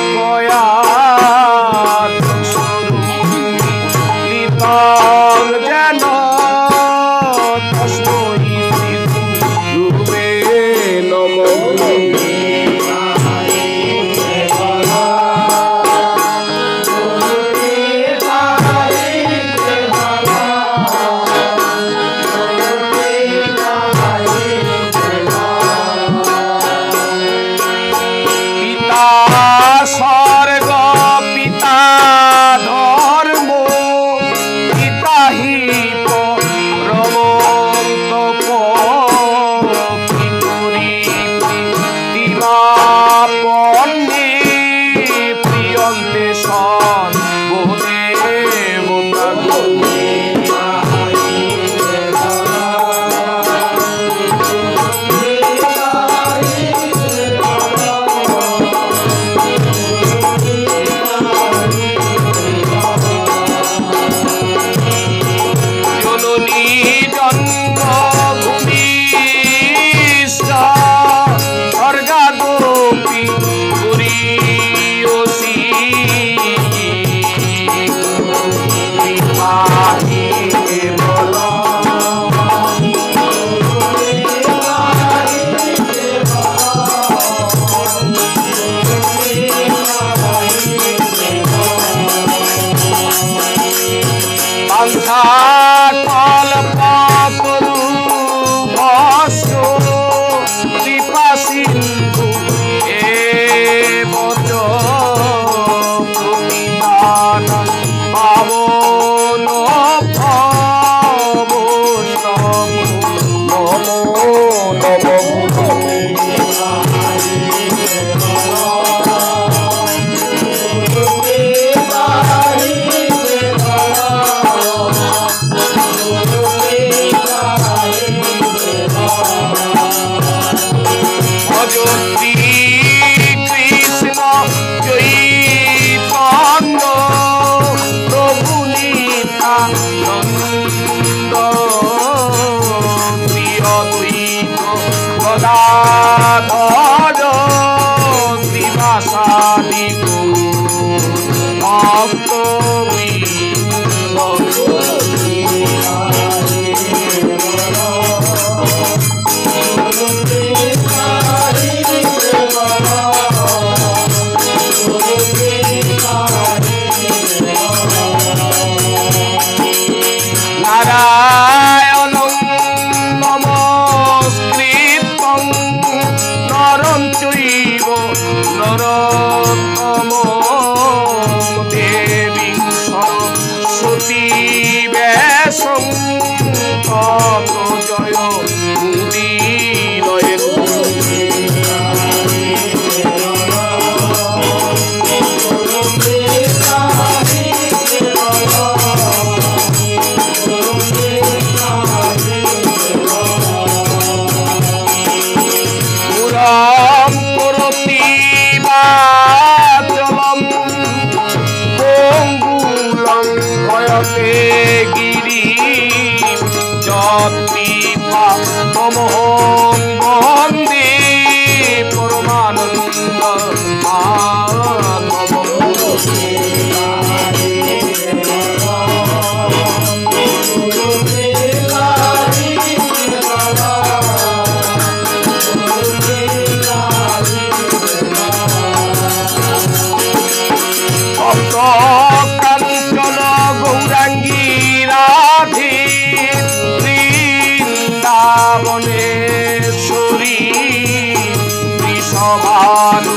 Oh. 啊，啊，啊，啊，啊，বৃষভানু